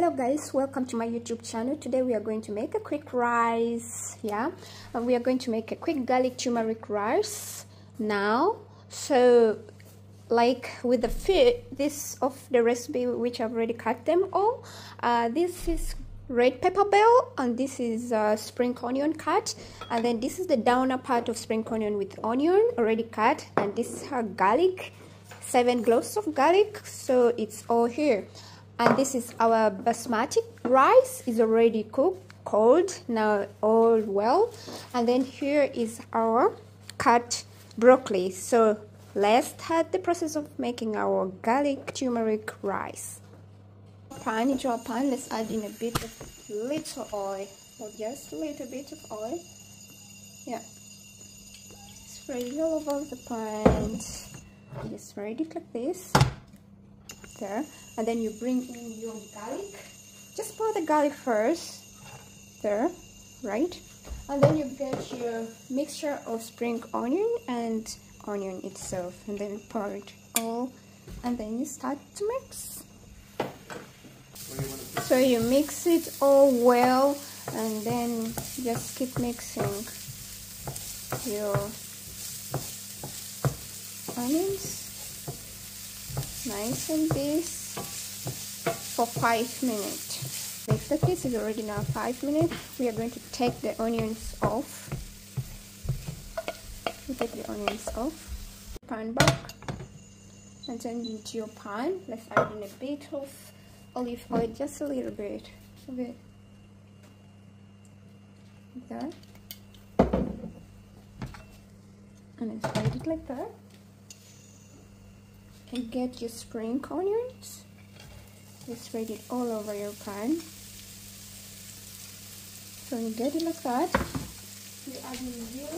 hello guys. Welcome to my youtube channel. Today we are going to make a quick rice yeah? And we are going to make a quick garlic turmeric rice now. So like with the fit this of the recipe which i've already cut them all uh, this is red pepper bell and this is uh, spring onion cut. And then this is the downer part of spring onion with onion already cut. And this is garlic seven cloves of garlic. So it's all here and this is our basmati. Rice is already cooked cold now all well. And then here is our cut broccoli. So let's start the process of making our garlic turmeric rice. Pan into pan. Let's add in a bit of little oil or just a little bit of oil. Yeah. Spread it all over the pan. Just spread it like this there and then you bring in your garlic. Just pour the garlic first there right? And then you get your mixture of spring onion and onion itself and then pour it all and then you start to mix. So you mix it all well and then just keep mixing your onions nice and this for five minutes. Next step this is already now five minutes. We are going to take the onions off. We take the onions off. Pan back. And then into your pan. Let's add in a bit of olive oil just a little bit. A bit like that. And spread it like that and get your spring onions just spread it all over your pan. So you get it like that you add in your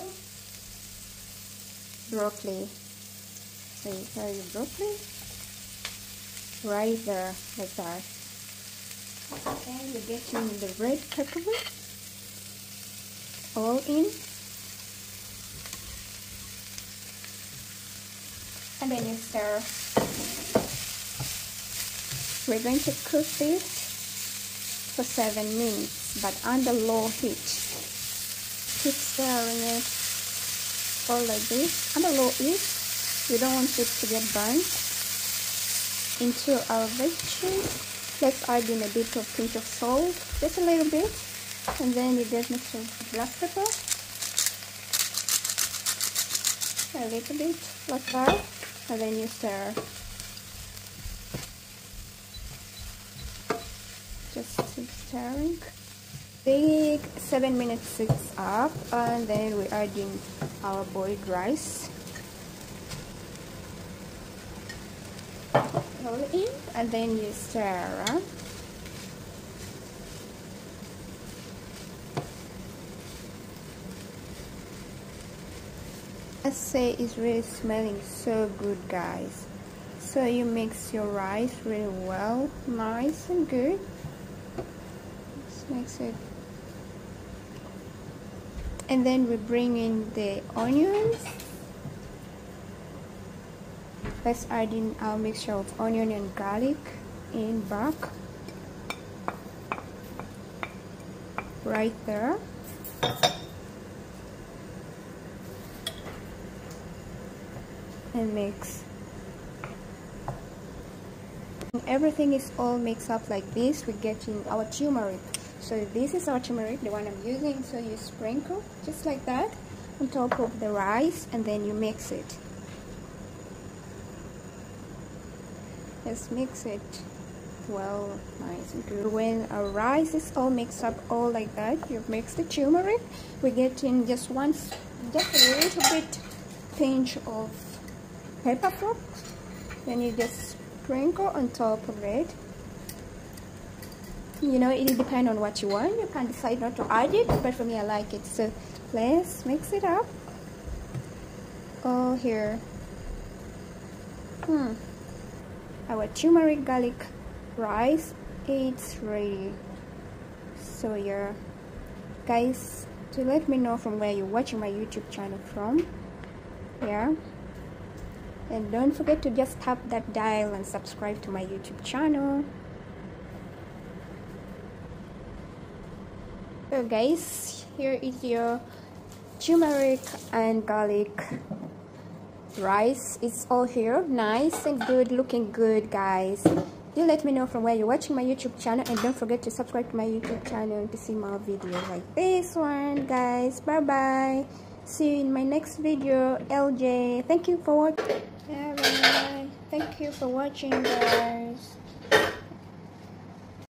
broccoli. So you carry your broccoli. Right there like that. And you get in the red pepper. All in and then you stir. We're going to cook this for 7 minutes but under low heat. Keep stirring it all like this. Under low heat, we don't want it to get burnt. Into our veggies, let's add in a bit of pinch of salt, just a little bit, and then you get mixed with black pepper, a little bit like that and then you stir just keep stirring big seven minutes sits up and then we add in our boiled rice. Roll in and then you stir say it's really smelling so good guys. So you mix your rice really well nice and good. Let's mix it. And then we bring in the onions. Let's add in our mixture of onion and garlic in back. Right there and mix. Everything is all mixed up like this we get in our turmeric. So this is our turmeric the one i'm using. So you sprinkle just like that on top of the rice and then you mix it. Just mix it well nice and good. When our rice is all mixed up all like that you've mixed the turmeric. We get in just one just a little bit pinch of pepper flake then you just sprinkle on top of it. You know it depends on what you want. You can decide not to add it but for me I like it. So let's mix it up. All here. Hmm. Our turmeric garlic rice it's ready. So yeah. Guys to let me know from where you're watching my youtube channel from. Yeah and don't forget to just tap that dial and subscribe to my youtube channel. So guys here is your turmeric and garlic rice. It's all here. Nice and good looking good guys. Do let me know from where you're watching my youtube channel. And don't forget to subscribe to my youtube channel to see more videos like this one guys. Bye bye see you in my next video lj thank you for watching thank you for watching guys